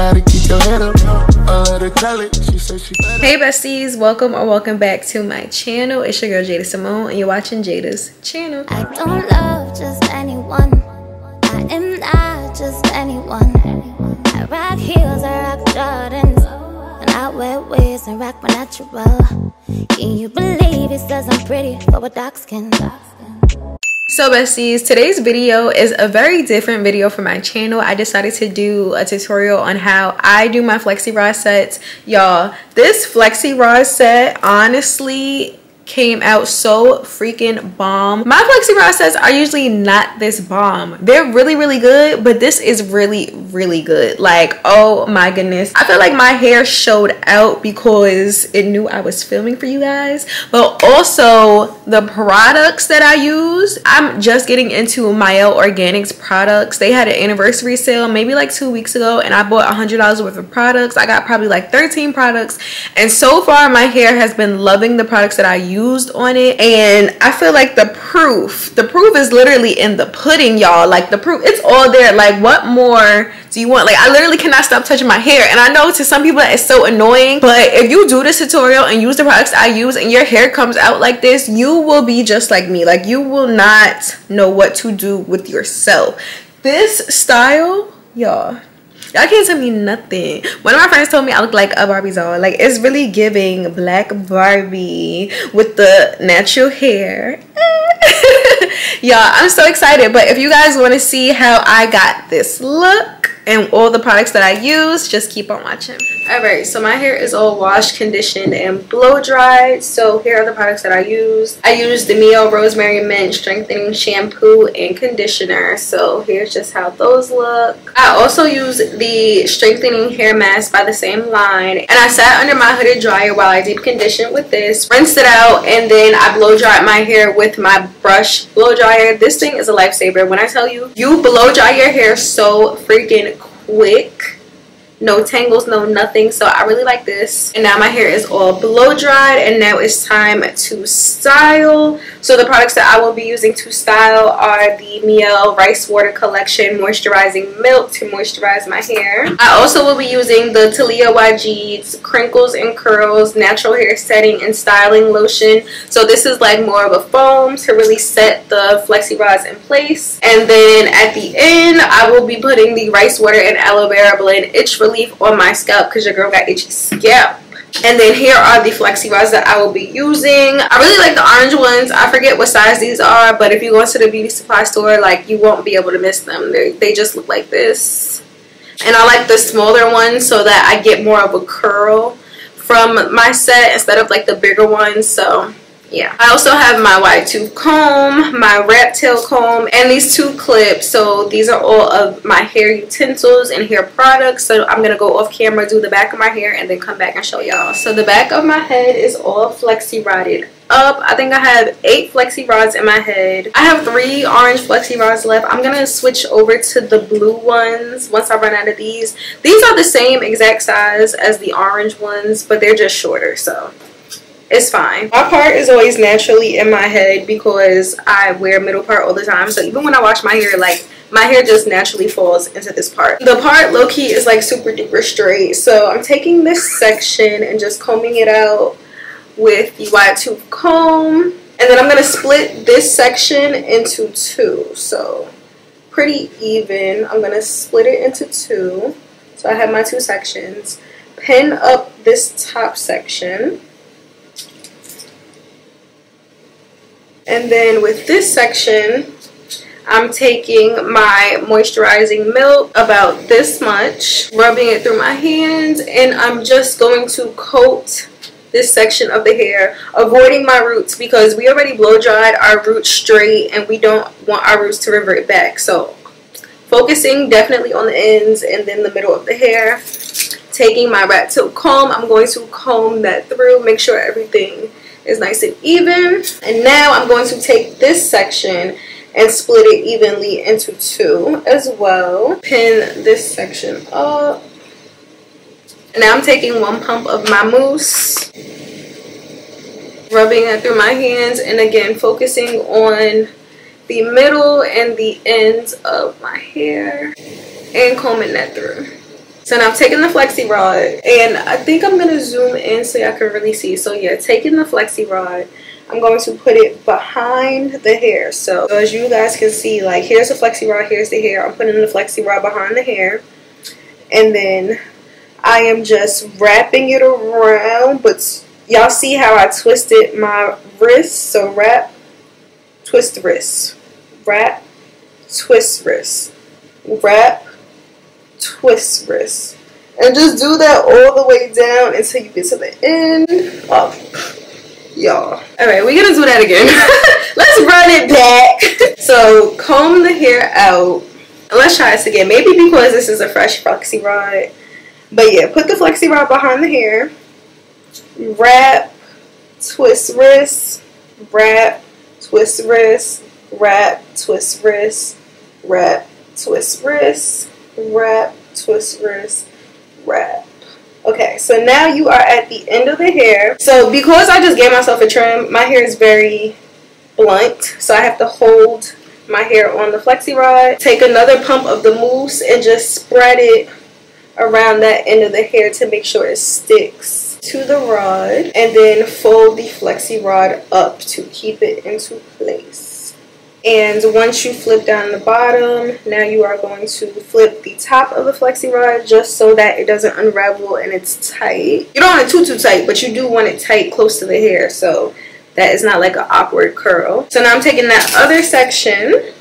gotta keep your head up. Uh, I let her tell it. She said she Hey besties, welcome or welcome back to my channel. It's your girl Jada Simone and you're watching Jada's channel. I don't love just anyone. I am not just anyone. I rock heels, I rock Jordans. And I wear wigs and rock my natural. Can you believe it says I'm pretty for a dark skin? So besties, today's video is a very different video for my channel. I decided to do a tutorial on how I do my flexi rod sets. Y'all, this flexi rod set honestly came out so freaking bomb. My flexi sets are usually not this bomb. They're really, really good, but this is really, really good. Like, oh my goodness. I feel like my hair showed out because it knew I was filming for you guys. But also the products that I use, I'm just getting into Mielle Organics products. They had an anniversary sale maybe like two weeks ago and I bought a $100 worth of products. I got probably like 13 products. And so far my hair has been loving the products that I use used on it and I feel like the proof the proof is literally in the pudding y'all. Like the proof it's all there. Like what more do you want? Like I literally cannot stop touching my hair and I know to some people it's so annoying but if you do this tutorial and use the products I use and your hair comes out like this you will be just like me. Like you will not know what to do with yourself. This style y'all Y'all can't tell me nothing. One of my friends told me I look like a Barbie doll. Like it's really giving black Barbie with the natural hair. Y'all, I'm so excited. But if you guys want to see how I got this look and all the products that I use, just keep on watching. Alright, so my hair is all washed, conditioned, and blow dried. So here are the products that I use. I use the Mielle Rosemary Mint Strengthening Shampoo and Conditioner. So here's just how those look. I also use the Strengthening Hair Mask by the same line. And I sat under my hooded dryer while I deep conditioned with this. Rinsed it out and then I blow dried my hair with my brush blow dryer. This thing is a lifesaver. When I tell you, you blow dry your hair so freaking quick no tangles no nothing. So i really like this. And now my hair is all blow dried and now it's time to style. So the products that i will be using to style are the Mielle rice water collection moisturizing milk to moisturize my hair. I also will be using the Taliah Waajid's crinkles and curls natural hair setting and styling lotion. So this is like more of a foam to really set the flexi rods in place. And then at the end i will be putting the rice water and aloe vera blend itch relief on my scalp because your girl got itchy scalp and then here are the flexi rods that I will be using. I really like the orange ones. I forget what size these are, but if you go to the beauty supply store, like you won't be able to miss them. They, they just look like this. And I like the smaller ones so that I get more of a curl from my set instead of like the bigger ones. So yeah. I also have my wide tooth comb my rat tail comb and these two clips. So these are all of my hair utensils and hair products. So i'm gonna go off camera do the back of my hair and then come back and show y'all. So the back of my head is all flexi rodded up. I think i have eight flexi rods in my head. I have three orange flexi rods left. I'm gonna switch over to the blue ones once i run out of these. These are the same exact size as the orange ones but they're just shorter so it's fine. My part is always naturally in my head because I wear middle part all the time. So even when I wash my hair, like my hair just naturally falls into this part. The part low-key is like super duper straight. So I'm taking this section and just combing it out with the wide tooth comb. And then I'm going to split this section into two. So pretty even. I'm going to split it into two. So I have my two sections. Pin up this top section And then with this section, I'm taking my moisturizing milk about this much, rubbing it through my hands, and I'm just going to coat this section of the hair, avoiding my roots because we already blow dried our roots straight and we don't want our roots to revert back. So focusing definitely on the ends and then the middle of the hair. Taking my rat tail comb, I'm going to comb that through, make sure everything is nice and even. And now I'm going to take this section and split it evenly into two as well. Pin this section up. Now I'm taking one pump of my mousse, rubbing it through my hands, and again focusing on the middle and the ends of my hair and combing that through. So now I'm taking the flexi rod and I think I'm going to zoom in so y'all can really see. So yeah, taking the flexi rod, I'm going to put it behind the hair. So, so as you guys can see, like here's the flexi rod, here's the hair. I'm putting the flexi rod behind the hair. And then I am just wrapping it around, but y'all see how I twisted my wrist? So wrap, twist wrist, wrap, twist wrist, wrap, twist wrist. And just do that all the way down until you get to the end. Oh, y'all. Alright, we're gonna do that again. Let's run it back. so comb the hair out. Let's try this again. Maybe because this is a fresh flexi rod. But yeah, put the flexi rod behind the hair. Wrap, twist wrist, wrap, twist wrist, wrap, twist wrist, wrap, twist wrist, wrap, twist wrist, wrap. Okay, so now you are at the end of the hair. So because I just gave myself a trim, my hair is very blunt. So I have to hold my hair on the flexi rod. Take another pump of the mousse and just spread it around that end of the hair to make sure it sticks to the rod. And then fold the flexi rod up to keep it into place. And once you flip down the bottom, now you are going to flip the top of the flexi rod just so that it doesn't unravel and it's tight. You don't want it too, too tight, but you do want it tight close to the hair so that it's not like an awkward curl. So now I'm taking that other section,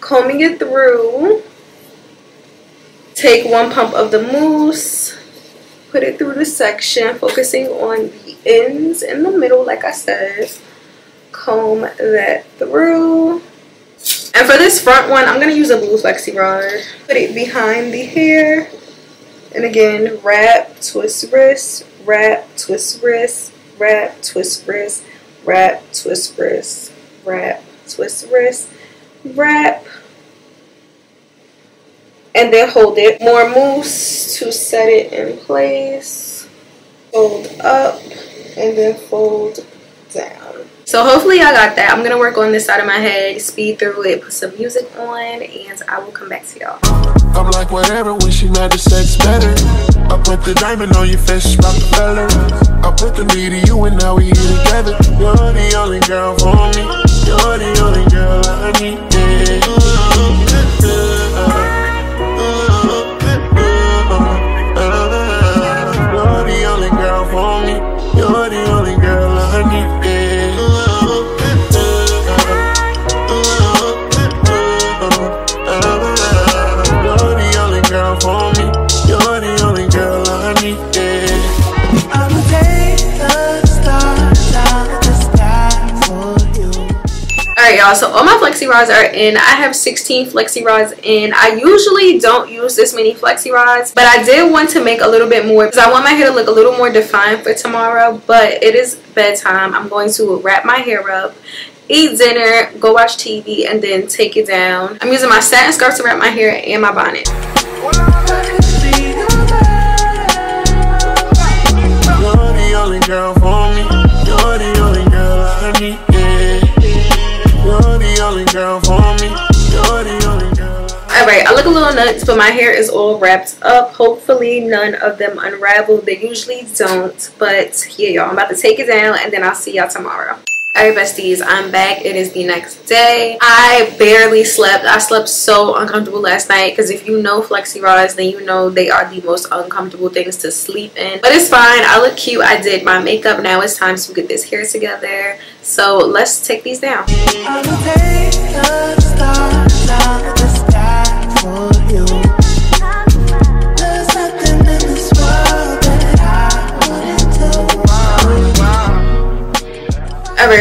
combing it through, take one pump of the mousse, put it through the section, focusing on the ends in the middle like I said comb that through. And for this front one, I'm going to use a blue flexi rod. Put it behind the hair. And again, wrap, twist wrist, wrap, twist wrist, wrap, twist wrist, wrap, twist wrist, wrap, twist wrist, wrap. And then hold it. More mousse to set it in place. Fold up and then fold down. So hopefully y'all got that. I'm going to work on this side of my head, speed through it, put some music on, and I will come back to y'all. I'm like whatever when she mad the sex better. I put the diamond on your face, Rockefeller. I put the me to you and now we here together. You're the only girl for me. You're the only girl I need. Yeah. Rods are in. I have 16 flexi rods in. I usually don't use this many flexi rods but i did want to make a little bit more because i want my hair to look a little more defined for tomorrow but it is bedtime. I'm going to wrap my hair up eat dinner go watch tv and then take it down. I'm using my satin scarf to wrap my hair and my bonnet. Girl for me. You're the only girl I need. only girl for me. You're the only girl. Alright, I look a little nuts, but my hair is all wrapped up. Hopefully none of them unravel. They usually don't. But yeah, y'all, I'm about to take it down and then I'll see y'all tomorrow. Alright besties, I'm back. It is the next day. I barely slept. I slept so uncomfortable last night because if you know flexi rods, then you know they are the most uncomfortable things to sleep in. But it's fine. I look cute. I did my makeup. Now it's time to get this hair together. So let's take these down.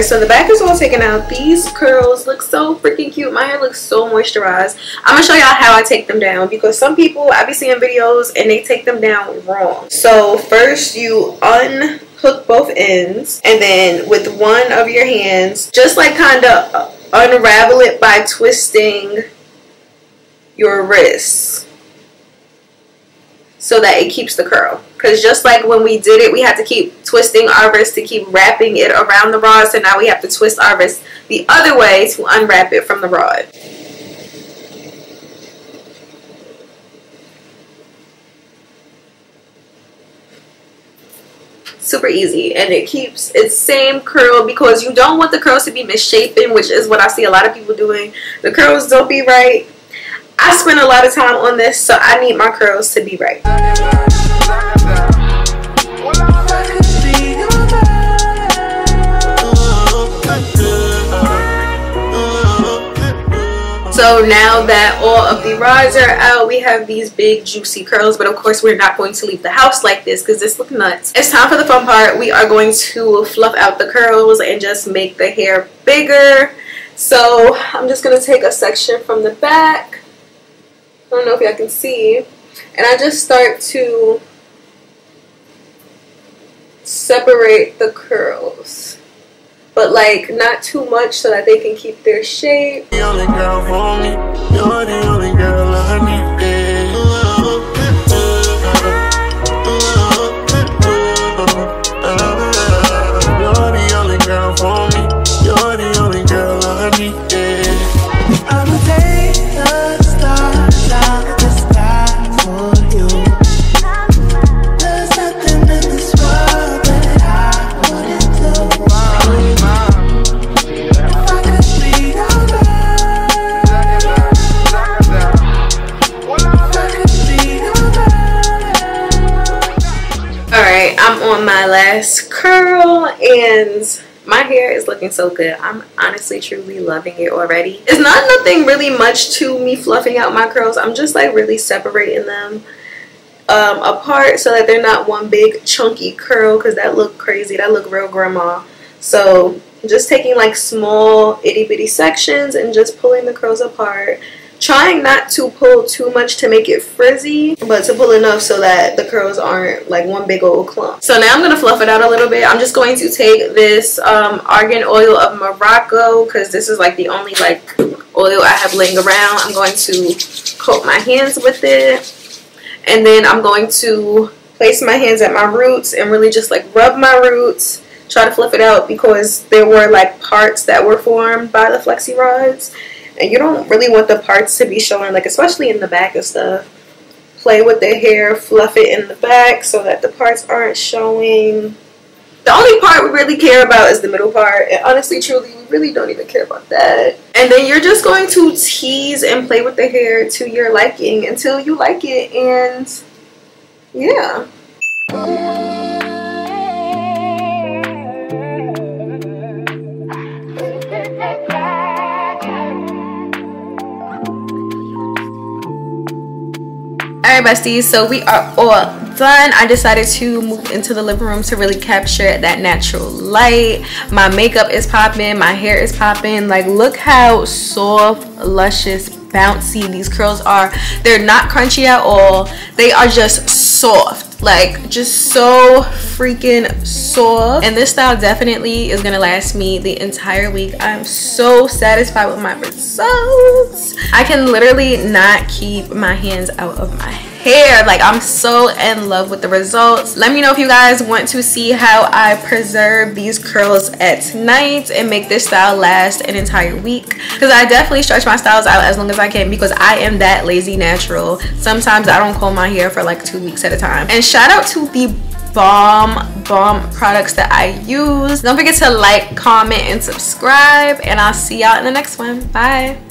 So the back is all taken out. These curls look so freaking cute. My hair looks so moisturized. I'm going to show y'all how I take them down because some people, I be seeing videos and they take them down wrong. So first you unhook both ends and then with one of your hands, just like kind of unravel it by twisting your wrist so that it keeps the curl. Because just like when we did it, we had to keep twisting our wrist to keep wrapping it around the rod. So now we have to twist our wrist the other way to unwrap it from the rod. super easy and it keeps its same curl because you don't want the curls to be misshapen which is what I see a lot of people doing the curls don't be right I spend a lot of time on this so I need my curls to be right So now that all of the rods are out, we have these big juicy curls. But of course, we're not going to leave the house like this because this looks nuts. It's time for the fun part. We are going to fluff out the curls and just make the hair bigger. So I'm just going to take a section from the back. I don't know if y'all can see. And I just start to separate the curls but like not too much so that they can keep their shape. The girl for me, you're the only girl I need. Curl and my hair is looking so good. I'm honestly truly loving it already. It's not nothing really much to me fluffing out my curls. I'm just like really separating them um, apart so that they're not one big chunky curl because that look crazy. That look real grandma. So just taking like small itty bitty sections and just pulling the curls apart trying not to pull too much to make it frizzy but to pull enough so that the curls aren't like one big old clump. So now i'm gonna fluff it out a little bit. I'm just going to take this um, argan oil of morocco because this is like the only like oil i have laying around. I'm going to coat my hands with it. And then i'm going to place my hands at my roots and really just like rub my roots. Try to fluff it out because there were like parts that were formed by the flexi rods and you don't really want the parts to be showing like especially in the back and stuff play with the hair fluff it in the back so that the parts aren't showing. The only part we really care about is the middle part and honestly truly we really don't even care about that. And then you're just going to tease and play with the hair to your liking until you like it and yeah besties, so we are all done. I decided to move into the living room to really capture that natural light. My makeup is popping, my hair is popping. Like look how soft, luscious, bouncy these curls are. They're not crunchy at all. They are just soft. Like just so freaking soft. And this style definitely is gonna last me the entire week. I'm so satisfied with my results. I can literally not keep my hands out of my hair like i'm so in love with the results. Let me know if you guys want to see how i preserve these curls at night and make this style last an entire week. Because i definitely stretch my styles out as long as i can because i am that lazy natural. Sometimes i don't comb my hair for like two weeks at a time. And shout out to the bomb bomb products that i use. Don't forget to like comment and subscribe. And i'll see y'all in the next one. Bye